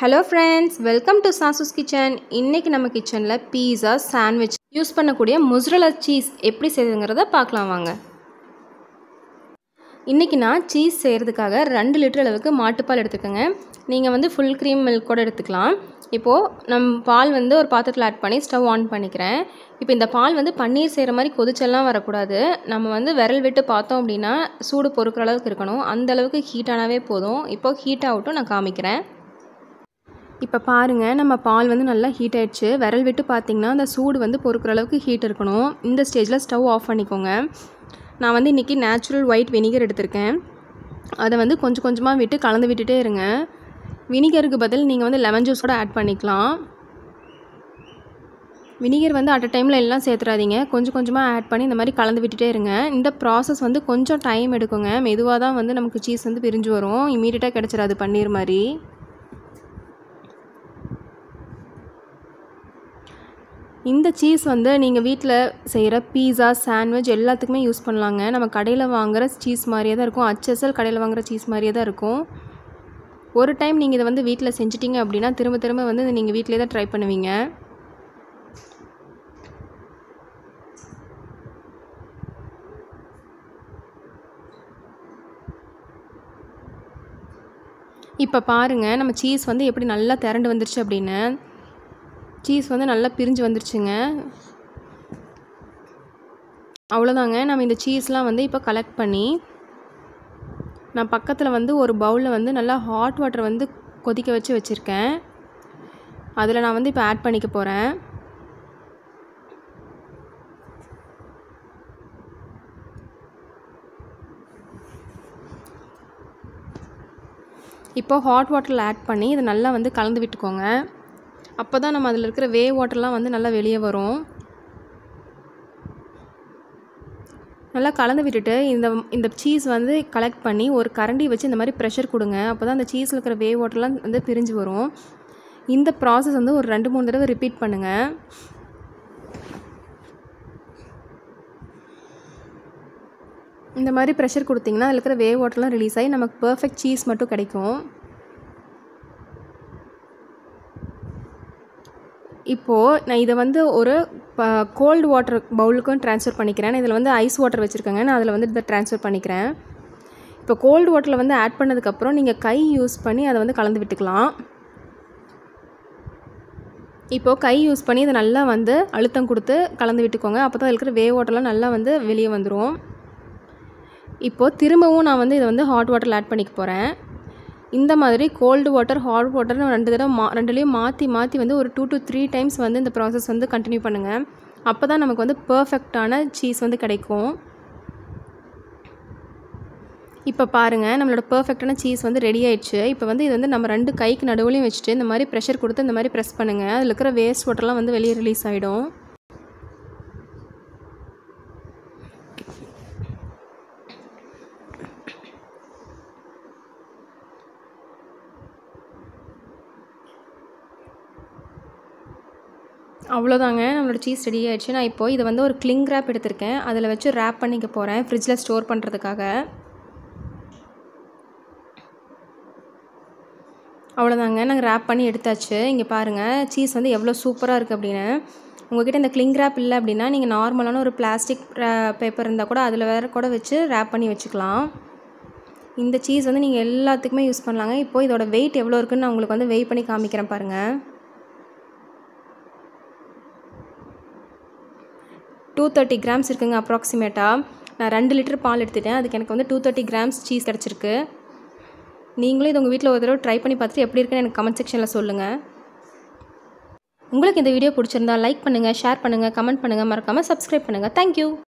Hello friends welcome to Sasu's kitchen இன்றைக்கி நம்ம கிச்சனில் பீஸா சாண்ட்விச் யூஸ் பண்ணக்கூடிய முஸ்ரலா சீஸ் எப்படி செய்யுதுங்கிறத பார்க்கலாம் வாங்க. இன்றைக்கி நான் சீஸ் செய்கிறதுக்காக ரெண்டு லிட்டர் அளவுக்கு மாட்டுப்பால் எடுத்துக்கோங்க. நீங்கள் வந்து ஃபுல் க்ரீம் மில்க் கூட எடுத்துக்கலாம். இப்போது நம் பால் வந்து ஒரு பாத்திரத்தில் ஆட் பண்ணி ஸ்டவ் ஆன் பண்ணிக்கிறேன். இப்போ இந்த பால் வந்து பன்னீர் செய்கிற மாதிரி கொதிச்செல்லாம் வரக்கூடாது. நம்ம வந்து விரல் விட்டு பார்த்தோம் அப்படின்னா சூடு பொறுக்கிற அளவுக்கு இருக்கணும். அந்த அளவுக்கு ஹீட்டானாவே போதும். இப்போது ஹீட் ஆகட்டும் நான் காமிக்கிறேன். இப்போ பாருங்கள் நம்ம பால் வந்து நல்லா ஹீட் ஆயிடுச்சு. விரல் விட்டு பார்த்திங்கன்னா அந்த சூடு வந்து பொறுக்கிற அளவுக்கு ஹீட் இருக்கணும். இந்த ஸ்டேஜில் ஸ்டவ் ஆஃப் பண்ணிக்கோங்க. நான் வந்து இன்றைக்கி நேச்சுரல் ஒயிட் வினிகர் எடுத்திருக்கேன். அதை வந்து கொஞ்சம் கொஞ்சமாக விட்டு கலந்து விட்டுட்டே இருங்க. வினிகருக்கு பதில் நீங்கள் வந்து லெமன் ஜூஸ் கூட ஆட் பண்ணிக்கலாம். வினிகர் வந்து அட் அ டைமில் எல்லாம் சேர்த்துறாதீங்க. கொஞ்சம் கொஞ்சமாக ஆட் பண்ணி இந்த மாதிரி கலந்து விட்டுட்டே இருங்க. இந்த ப்ராசஸ் வந்து கொஞ்சம் டைம் எடுக்குங்க. மெதுவாக தான் வந்து நமக்கு சீஸ் வந்து பிரிஞ்சு வரும். இமீடியட்டாக கிடச்சிடாது பன்னீர் மாதிரி. இந்த சீஸ் வந்து நீங்கள் வீட்டில் செய்கிற பீஸா சாண்ட்விச் எல்லாத்துக்குமே யூஸ் பண்ணலாங்க. நம்ம கடையில் வாங்குகிற சீஸ் மாதிரியே தான் இருக்கும். அச்சசல் கடையில் வாங்குகிற சீஸ் மாதிரியே தான் இருக்கும். ஒரு டைம் நீங்கள் இதை வந்து வீட்டில் செஞ்சிட்டிங்க அப்படின்னா திரும்ப திரும்ப வந்து நீங்கள் வீட்டிலே தான் ட்ரை பண்ணுவீங்க. இப்போ பாருங்கள் நம்ம சீஸ் வந்து எப்படி நல்லா திரண்டு வந்துருச்சு அப்படின்னு. சீஸ் வந்து நல்லா பிரிஞ்சு வந்துருச்சுங்க. அவ்வளோதாங்க. நம்ம இந்த சீஸ்லாம் வந்து இப்போ கலெக்ட் பண்ணி நான் பக்கத்தில் வந்து ஒரு பவுலில் வந்து நல்லா ஹாட் வாட்டர் வந்து கொதிக்க வச்சு வச்சுருக்கேன். அதில் நான் வந்து இப்போ ஆட் பண்ணிக்க போகிறேன் இப்போ ஹாட் வாட்டரில் ஆட் பண்ணி இதை நல்லா வந்து கலந்து விட்டுக்கோங்க. அப்போ தான் நம்ம அதில் இருக்கிற வே வாட்டர்லாம் வந்து நல்லா வெளியே வரும். நல்லா கலந்து விட்டுட்டு இந்த இந்த சீஸ் வந்து கலெக்ட் பண்ணி ஒரு கரண்டி வச்சு இந்த மாதிரி ப்ரெஷர் கொடுங்க. அப்போ தான் அந்த சீஸில் இருக்கிற வே வாட்டர்லாம் வந்து பிரிஞ்சு வரும். இந்த ப்ராசஸ் வந்து ஒரு ரெண்டு மூணு தடவை ரிப்பீட் பண்ணுங்கள் இந்த மாதிரி ப்ரெஷர் கொடுத்திங்கன்னா அதில் இருக்கிற வே வாட்டர்லாம் ரிலீஸ் ஆகி நமக்கு பர்ஃபெக்ட் சீஸ் மட்டும் கிடைக்கும். இப்போது நான் இதை வந்து ஒரு கோல்டு வாட்டர் பவுலுக்கும் ட்ரான்ஸ்ஃபர் பண்ணிக்கிறேன். இதில் வந்து ஐஸ் வாட்டர் வச்சுருக்கேங்க. நான் அதில் வந்து இதை ட்ரான்ஸ்ஃபர் பண்ணிக்கிறேன். இப்போ கோல்டு வாட்டரில் வந்து ஆட் பண்ணதுக்கப்புறம் நீங்கள் கை யூஸ் பண்ணி அதை வந்து கலந்து விட்டுக்கலாம். இப்போது கை யூஸ் பண்ணி இதை நல்லா வந்து அழுத்தம் கொடுத்து கலந்து விட்டுக்கோங்க. அப்போ தான் இருக்கிற வே வாட்டர்லாம் நல்லா வந்து வெளியே வந்துடும் இப்போது திரும்பவும் நான் வந்து இதை வந்து ஹாட் வாட்டரில் ஆட் பண்ணிக்க போகிறேன் இந்த மாதிரி கோல்டு வாட்டர் ஹாட் வாட்டர்னு ரெண்டு தடவை மா ரெண்டுலேயும் மாற்றி மாற்றி வந்து ஒரு டூ டு த்ரீ டைம்ஸ் வந்து இந்த ப்ராசஸ் வந்து கண்டினியூ பண்ணுங்கள் அப்போ தான் நமக்கு வந்து பர்ஃபெக்டான சீஸ் வந்து கிடைக்கும். இப்போ பாருங்கள் நம்மளோட பர்ஃபெக்டான சீஸ் வந்து ரெடி ஆயிடுச்சு. இப்போ வந்து இது வந்து நம்ம ரெண்டு கைக்கு நடுவுலையும் வச்சுட்டு இந்த மாதிரி ப்ரெஷர் கொடுத்து இந்த மாதிரி ப்ரெஸ் பண்ணுங்கள் அதில் இருக்கிற வேஸ்ட் வாட்டர்லாம் வந்து வெளியே ரிலீஸ் ஆகிடும் அவ்வளோதாங்க. நம்மளோட சீஸ் ரெடி ஆகிடுச்சு நான் இப்போது இதை வந்து ஒரு கிளிங் ரேப் எடுத்திருக்கேன். அதில் வச்சு ரேப் பண்ணிக்க போகிறேன் ஃப்ரிட்ஜில் ஸ்டோர் பண்ணுறதுக்காக அவ்வளோதாங்க. நாங்கள் ரேப் பண்ணி எடுத்தாச்சு. இங்கே பாருங்கள் சீஸ் வந்து எவ்வளோ சூப்பராக இருக்குது அப்படின்னு. உங்கள்கிட்ட இந்த கிளிங் ரேப் இல்லை அப்படின்னா நீங்கள் நார்மலான ஒரு பிளாஸ்டிக் பேப்பர் இருந்தால் கூட அதில் வேறு கூட வச்சு ரேப் பண்ணி வச்சுக்கலாம். இந்த சீஸ் வந்து நீங்கள் எல்லாத்துக்குமே யூஸ் பண்ணலாங்க. இப்போது இதோட வெயிட் எவ்வளோ இருக்குன்னு நான் உங்களுக்கு வந்து வெயிட் பண்ணி காமிக்கிறேன் பாருங்கள் டூ தேர்ட்டி கிராம்ஸ் இருக்குங்க அப்ராக்சிமேட்டாக நான் ரெண்டு லிட்டர் பால் எடுத்துட்டேன். அதுக்கு எனக்கு வந்து டூ தேர்ட்டி கிராம்ஸ் சீஸ் கிடச்சிருக்கு. நீங்களும் இது உங்கள் வீட்டில் ஒரு தடவை ட்ரை பண்ணி பார்த்துட்டு எப்படி இருக்குன்னு எனக்கு கமெண்ட் செக்ஷனில் சொல்லுங்கள் உங்களுக்கு இந்த வீடியோ பிடிச்சிருந்தா லைக் பண்ணுங்கள் ஷேர் பண்ணுங்கள் கமெண்ட் பண்ணுங்கள் மறக்காமல் சப்ஸ்கிரைப் பண்ணுங்கள் தேங்க்யூ